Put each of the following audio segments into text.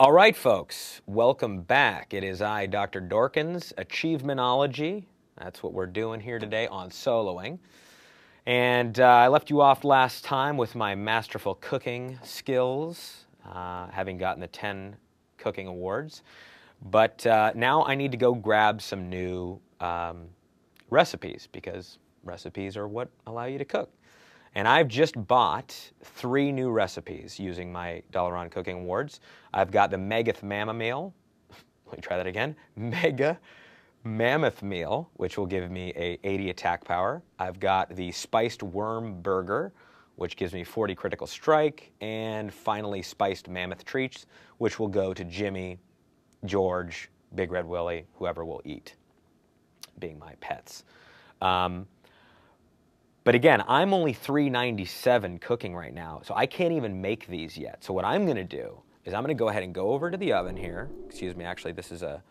All right, folks, welcome back. It is I, Dr. Dorkins, Achievementology. That's what we're doing here today on soloing. And uh, I left you off last time with my masterful cooking skills, uh, having gotten the 10 cooking awards. But uh, now I need to go grab some new um, recipes because recipes are what allow you to cook. And I've just bought three new recipes using my Dalaran Cooking Awards. I've got the Megath Mama Meal. Let me try that again. Mega Mammoth Meal, which will give me a 80 attack power. I've got the Spiced Worm Burger, which gives me 40 critical strike. And finally, Spiced Mammoth Treats, which will go to Jimmy, George, Big Red Willie, whoever will eat, being my pets. Um, but again, I'm only 397 cooking right now, so I can't even make these yet. So what I'm gonna do is I'm gonna go ahead and go over to the oven here. Excuse me, actually this is a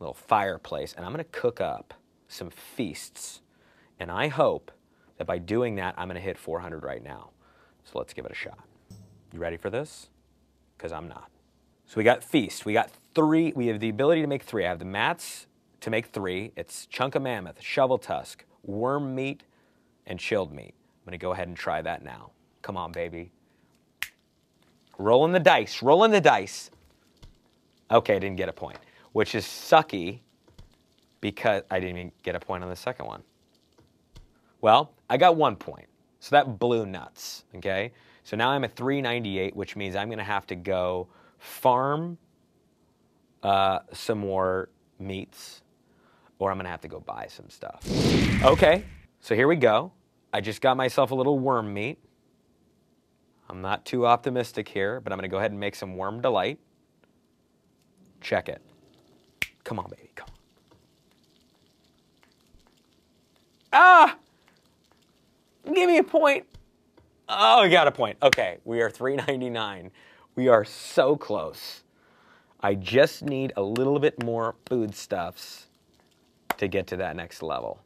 little fireplace, and I'm gonna cook up some feasts. And I hope that by doing that, I'm gonna hit 400 right now. So let's give it a shot. You ready for this? Because I'm not. So we got feast. We got three. We have the ability to make three. I have the mats to make three. It's chunk of mammoth, shovel tusk, worm meat, and chilled meat. I'm gonna go ahead and try that now. Come on, baby. Rolling the dice, rolling the dice. Okay, I didn't get a point, which is sucky because I didn't even get a point on the second one. Well, I got one point, so that blew nuts, okay? So now I'm at 398, which means I'm gonna have to go farm uh, some more meats, or I'm gonna have to go buy some stuff. Okay, so here we go. I just got myself a little worm meat. I'm not too optimistic here, but I'm going to go ahead and make some worm delight. Check it. Come on, baby, come on. Ah! Give me a point. Oh, I got a point. Okay, we are 399. We are so close. I just need a little bit more foodstuffs to get to that next level.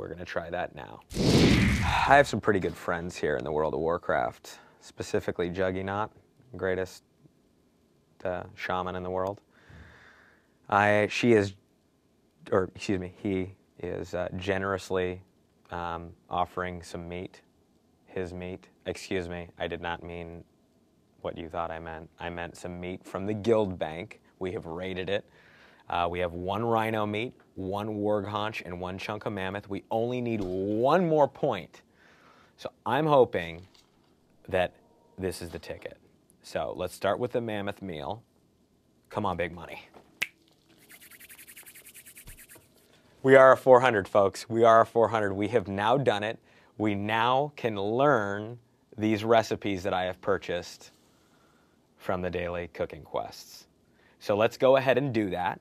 We're going to try that now. I have some pretty good friends here in the world of Warcraft, specifically Juggernaut, greatest uh, shaman in the world. I, she is, or excuse me, he is uh, generously um, offering some meat, his meat. Excuse me, I did not mean what you thought I meant. I meant some meat from the guild bank. We have raided it. Uh, we have one rhino meat, one warg haunch, and one chunk of mammoth. We only need one more point. So I'm hoping that this is the ticket. So let's start with the mammoth meal. Come on, big money. We are a 400, folks. We are a 400. We have now done it. We now can learn these recipes that I have purchased from the daily cooking quests. So let's go ahead and do that.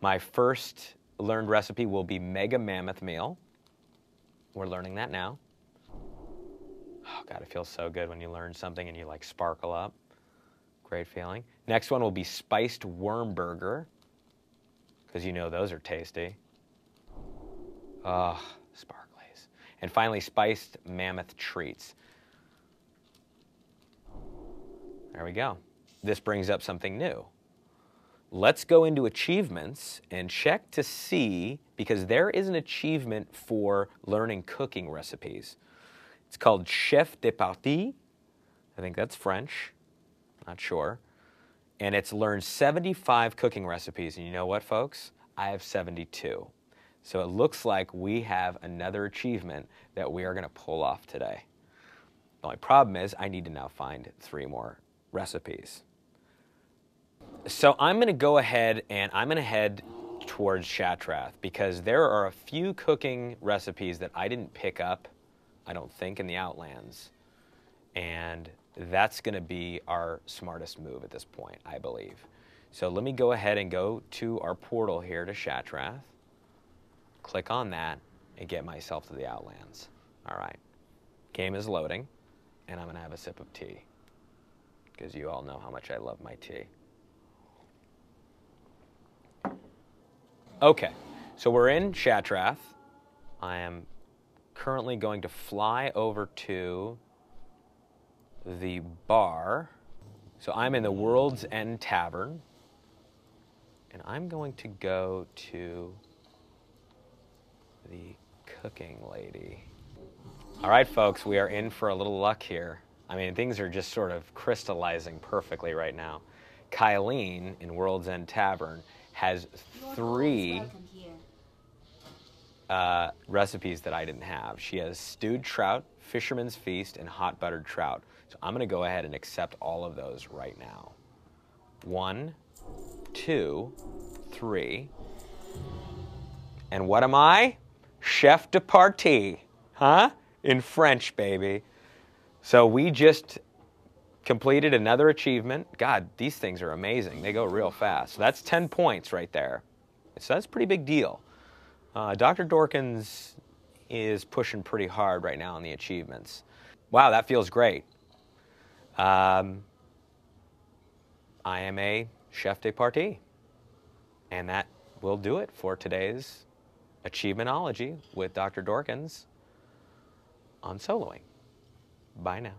My first learned recipe will be Mega Mammoth Meal. We're learning that now. Oh, God, it feels so good when you learn something and you like sparkle up. Great feeling. Next one will be Spiced Worm Burger, because you know those are tasty. Oh, sparklies. And finally, Spiced Mammoth Treats. There we go. This brings up something new let's go into achievements and check to see, because there is an achievement for learning cooking recipes. It's called Chef de Partie. I think that's French, not sure. And it's learned 75 cooking recipes. And you know what, folks? I have 72. So it looks like we have another achievement that we are going to pull off today. The only problem is I need to now find three more recipes. So I'm going to go ahead and I'm going to head towards Shattrath because there are a few cooking recipes that I didn't pick up, I don't think, in the Outlands. And that's going to be our smartest move at this point, I believe. So let me go ahead and go to our portal here to Shattrath, click on that, and get myself to the Outlands. All right. Game is loading, and I'm going to have a sip of tea because you all know how much I love my tea. Okay, so we're in Shattrath. I am currently going to fly over to the bar So I'm in the World's End Tavern, and I'm going to go to the cooking lady. All right, folks, we are in for a little luck here. I mean, things are just sort of crystallizing perfectly right now. Kylene in World's End Tavern has three uh, recipes that I didn't have. She has stewed trout, fisherman's feast, and hot buttered trout. So I'm going to go ahead and accept all of those right now. One, two, three. And what am I? Chef de partie, huh? In French, baby. So we just completed another achievement. God, these things are amazing. They go real fast. So that's 10 points right there. So that's a pretty big deal. Uh, Dr. Dorkins is pushing pretty hard right now on the achievements. Wow, that feels great. Um, I am a chef de partie. And that will do it for today's Achievementology with Dr. Dorkins on soloing. Bye now.